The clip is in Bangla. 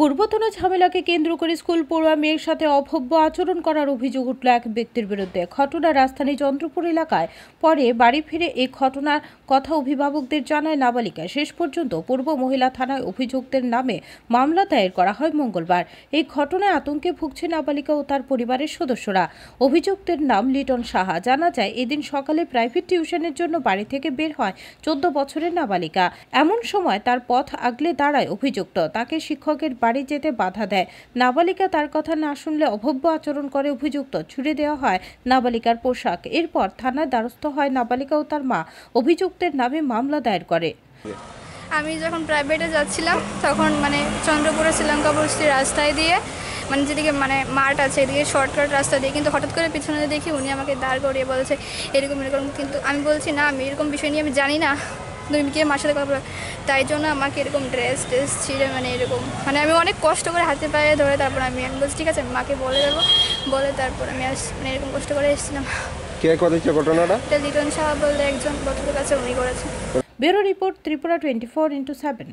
পূর্বতন ঝামেলাকে কেন্দ্র করে স্কুল পড়ুয়া মেয়ের সাথে অভব্য আচরণ করার অভিযোগ উঠল এক ব্যক্তির বিরুদ্ধে। ঘটনা রাজধানী চন্দ্রপুর এলাকায় পরে বাড়ি ফিরে এই ঘটনার কথা অভিভাবকদের জানায় নাবালিকা। শেষ পর্যন্ত পূর্ব মহিলা থানায় অভিযুক্তের নামে মামলা দায়ের করা হয় মঙ্গলবার। এই ঘটনায় আতঙ্কে ভুগছে নাবালিকা ও তার পরিবারের সদস্যরা। অভিযুক্তের নাম লিটন সাহা। জানা যায়, এদিন সকালে প্রাইভেট টিউশনের জন্য বাড়ি থেকে বের হয় চোদ্দ বছরের নাবালিকা। এমন সময় তার পথ আগলে দাঁড়ায় অভিযুক্ত। তাকে শিক্ষকের বাড়ি যেতে বাধা দেয়। নাবালিকা তার কথা না শুনলে অভব্য আচরণ করে অভিযুক্ত। ছুড়ে দেওয়া হয় নাবালিকার পোশাক। এরপর থানায় দ্বারস্থ হয় নাবালিকা ও তার মা। অভিযুক্তের নামে মামলা দায়ের করে। আমি যখন প্রাইভেটে যাচ্ছিলাম, তখন মানে চন্দ্রপুরে শ্রীলঙ্কা বস্তির রাস্তায় দিয়ে মানে যেদিকে মানে মাঠ আছে, এদিকে শর্টকাট রাস্তা দিয়ে, কিন্তু হঠাৎ করে পিছনে দেখি উনি আমাকে দাঁড় করিয়ে বলেছে, এরকম এরকম। কিন্তু আমি বলছি, না, আমি এরকম বিষয় নিয়ে আমি জানি না। তুমি কি মার সাথে কথা তাই জন্য আমাকে এরকম ড্রেস ট্রেস ছিঁড়ে মানে এরকম মানে আমি অনেক কষ্ট করে হাতে পায়ে ধরে তারপর আমি আমি বলছি ঠিক আছে আমি মাকে বলে দেবো। বলে তারপর আমি আস মানে এরকম কষ্ট করে এসেছিলাম। কে করেছে ঘটনাটা? এটা লিটন সাহা বলতে একজন বছরের কাছে উনি করেছে। Bureau report Tripura twenty four into seven.